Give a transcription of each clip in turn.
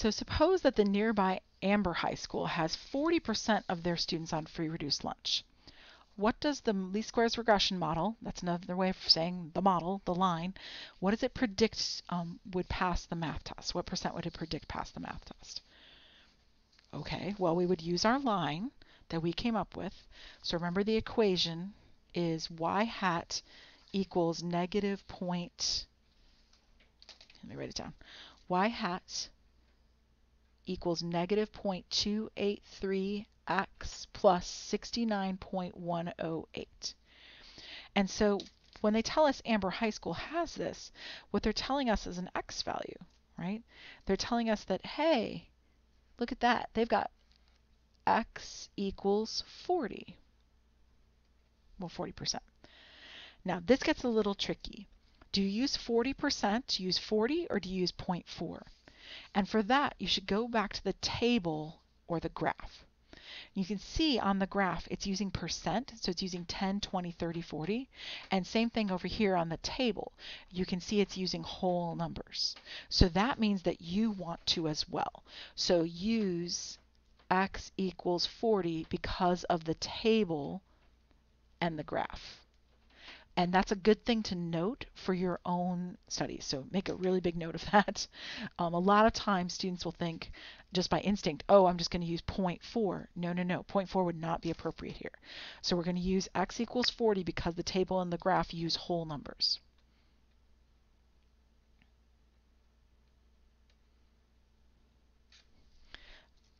So suppose that the nearby Amber High School has 40% of their students on free reduced lunch. What does the least squares regression model, that's another way of saying the model, the line, what does it predict um, would pass the math test? What percent would it predict pass the math test? Okay, well we would use our line that we came up with. So remember the equation is y hat equals negative point, let me write it down, y hat equals negative 0.283x plus 69.108. And so when they tell us Amber High School has this, what they're telling us is an x value, right? They're telling us that, hey, look at that. They've got x equals 40. Well, 40%. Now, this gets a little tricky. Do you use 40%, do you use 40, or do you use 0.4? And for that, you should go back to the table or the graph. You can see on the graph it's using percent, so it's using 10, 20, 30, 40. And same thing over here on the table. You can see it's using whole numbers. So that means that you want to as well. So use x equals 40 because of the table and the graph. And that's a good thing to note for your own studies. So make a really big note of that. Um, a lot of times students will think just by instinct, oh, I'm just going to use 0.4. No, no, no. 0.4 would not be appropriate here. So we're going to use x equals 40 because the table and the graph use whole numbers.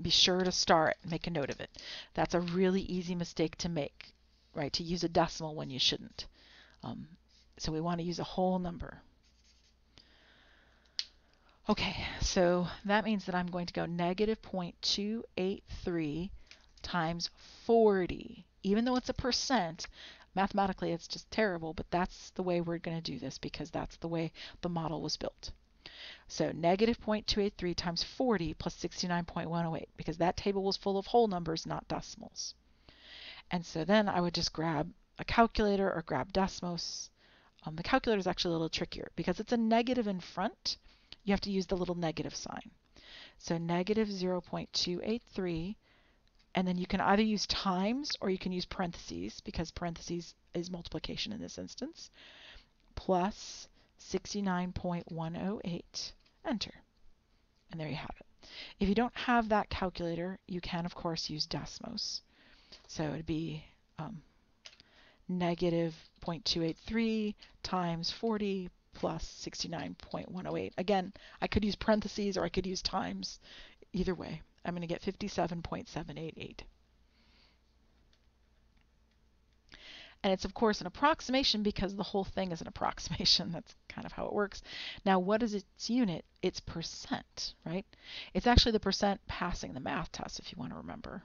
Be sure to star it, make a note of it. That's a really easy mistake to make, right? To use a decimal when you shouldn't. Um, so we want to use a whole number. Okay, so that means that I'm going to go negative 0.283 times 40. Even though it's a percent, mathematically it's just terrible, but that's the way we're going to do this because that's the way the model was built. So negative 0.283 times 40 plus 69.108 because that table was full of whole numbers, not decimals. And so then I would just grab a calculator or grab Desmos. Um, the calculator is actually a little trickier because it's a negative in front. You have to use the little negative sign. So negative 0.283, and then you can either use times or you can use parentheses because parentheses is multiplication in this instance, plus 69.108, enter. And there you have it. If you don't have that calculator, you can of course use Desmos. So it'd be um, negative 0.283 times 40 plus 69.108. Again, I could use parentheses or I could use times. Either way, I'm going to get 57.788. And it's of course an approximation because the whole thing is an approximation. That's kind of how it works. Now, what is its unit? It's percent, right? It's actually the percent passing the math test, if you want to remember.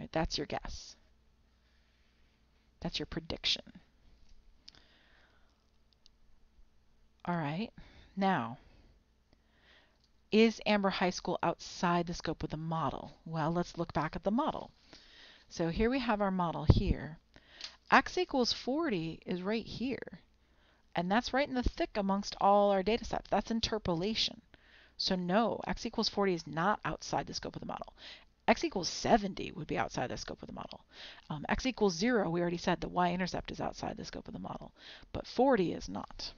Right? That's your guess. That's your prediction. All right. Now, is Amber High School outside the scope of the model? Well, let's look back at the model. So here we have our model here. X equals 40 is right here. And that's right in the thick amongst all our data sets. That's interpolation. So no, x equals 40 is not outside the scope of the model x equals 70 would be outside the scope of the model. Um, x equals 0, we already said the y-intercept is outside the scope of the model, but 40 is not.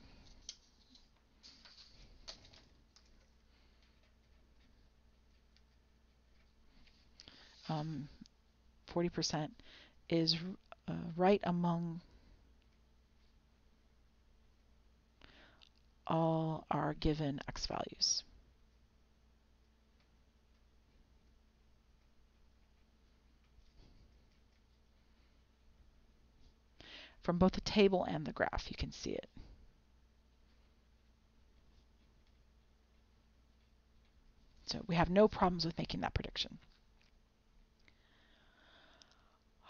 Um, 40% is uh, right among all our given x values. From both the table and the graph, you can see it. So we have no problems with making that prediction.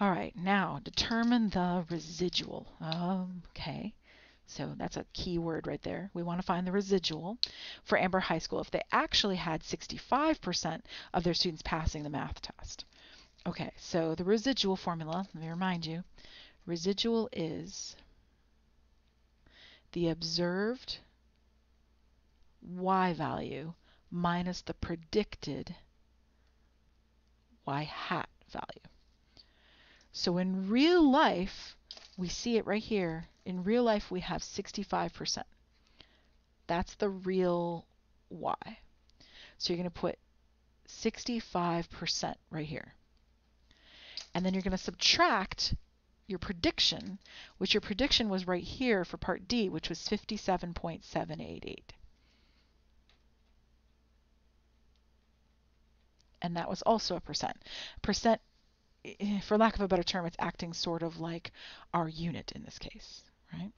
All right, now determine the residual. Um, okay, so that's a key word right there. We want to find the residual for Amber High School if they actually had 65% of their students passing the math test. Okay, so the residual formula, let me remind you, Residual is the observed y value minus the predicted y hat value. So in real life, we see it right here. In real life, we have 65%. That's the real y. So you're going to put 65% right here. And then you're going to subtract your prediction, which your prediction was right here for part D, which was 57.788. And that was also a percent. Percent, eh, for lack of a better term, it's acting sort of like our unit in this case, right?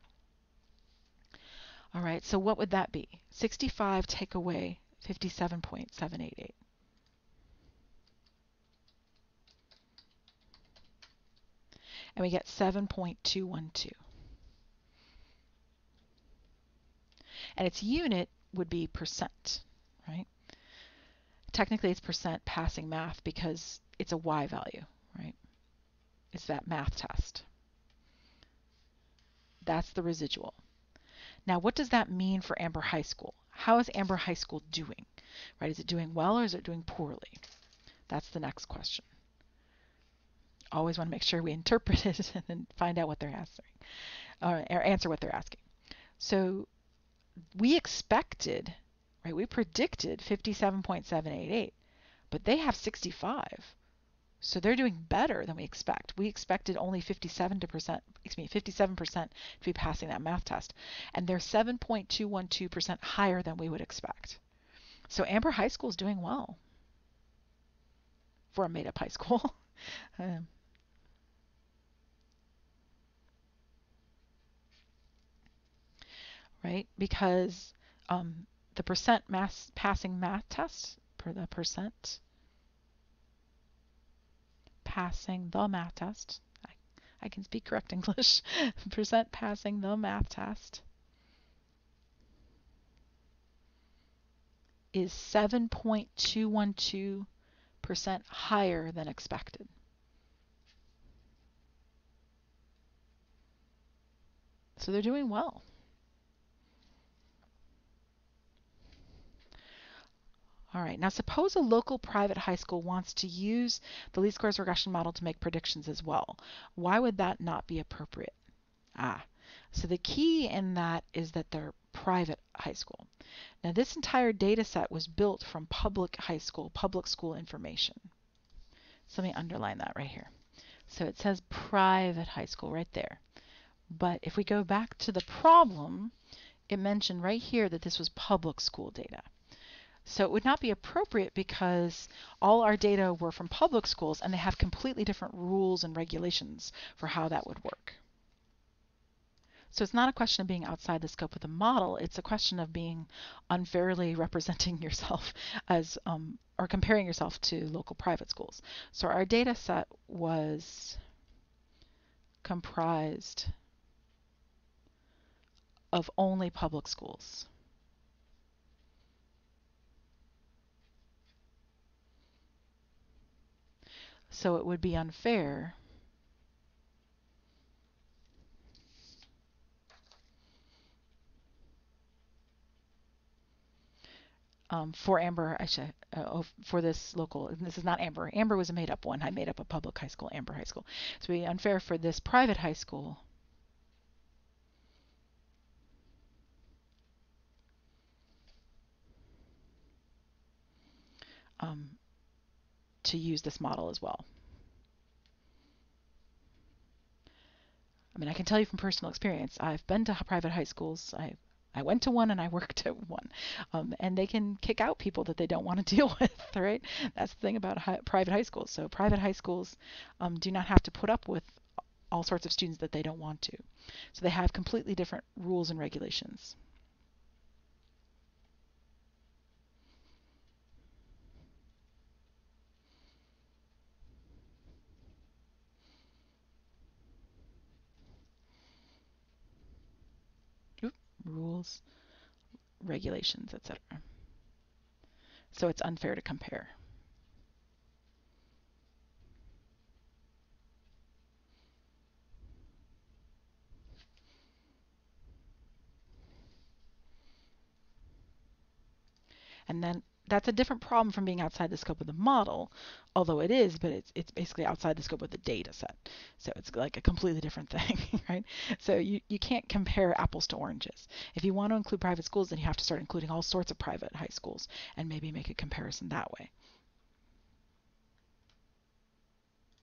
All right, so what would that be? 65 take away 57.788. And we get 7.212. And its unit would be percent, right? Technically it's percent passing math because it's a y value, right? It's that math test. That's the residual. Now, what does that mean for Amber High School? How is Amber High School doing? Right? Is it doing well or is it doing poorly? That's the next question. Always want to make sure we interpret it and then find out what they're asking, or answer what they're asking. So we expected, right? We predicted 57.788, but they have 65. So they're doing better than we expect. We expected only 57 percent, excuse me, 57% to be passing that math test, and they're 7.212% higher than we would expect. So Amber High School is doing well for a made-up high school. um, right? Because um, the percent mass passing math test per the percent passing the math test. I, I can speak correct English. percent passing the math test is 7.212% higher than expected. So they're doing well. All right, now suppose a local private high school wants to use the least squares regression model to make predictions as well. Why would that not be appropriate? Ah, so the key in that is that they're private high school. Now this entire data set was built from public high school, public school information. So let me underline that right here. So it says private high school right there. But if we go back to the problem, it mentioned right here that this was public school data. So it would not be appropriate because all our data were from public schools and they have completely different rules and regulations for how that would work. So it's not a question of being outside the scope of the model, it's a question of being unfairly representing yourself as um, or comparing yourself to local private schools. So our data set was comprised of only public schools. So it would be unfair um, for Amber, I should, uh, oh, for this local, this is not Amber. Amber was a made up one. I made up a public high school, Amber High School. So it would be unfair for this private high school to use this model as well. I mean, I can tell you from personal experience, I've been to private high schools. I I went to one and I worked at one, um, and they can kick out people that they don't want to deal with. Right? That's the thing about high, private high schools. So private high schools um, do not have to put up with all sorts of students that they don't want to. So they have completely different rules and regulations. Rules, regulations, etc. So it's unfair to compare. And then that's a different problem from being outside the scope of the model, although it is, but it's it's basically outside the scope of the data set. So it's like a completely different thing, right? So you, you can't compare apples to oranges. If you want to include private schools, then you have to start including all sorts of private high schools and maybe make a comparison that way.